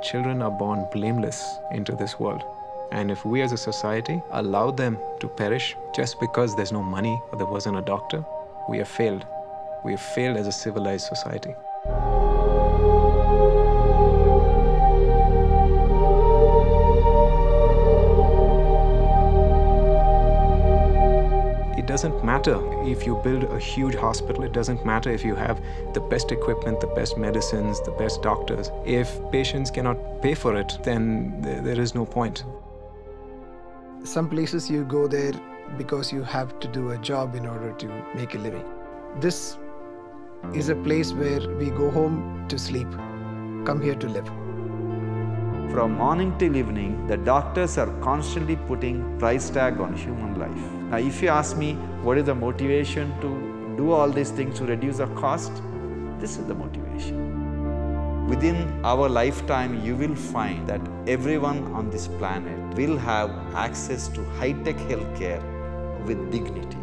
Children are born blameless into this world. And if we as a society allow them to perish just because there's no money or there wasn't a doctor, we have failed. We have failed as a civilized society. It doesn't matter if you build a huge hospital, it doesn't matter if you have the best equipment, the best medicines, the best doctors. If patients cannot pay for it, then there is no point. Some places you go there because you have to do a job in order to make a living. This is a place where we go home to sleep, come here to live. From morning till evening, the doctors are constantly putting price tag on human life. Now, if you ask me what is the motivation to do all these things to reduce the cost, this is the motivation. Within our lifetime, you will find that everyone on this planet will have access to high tech healthcare with dignity.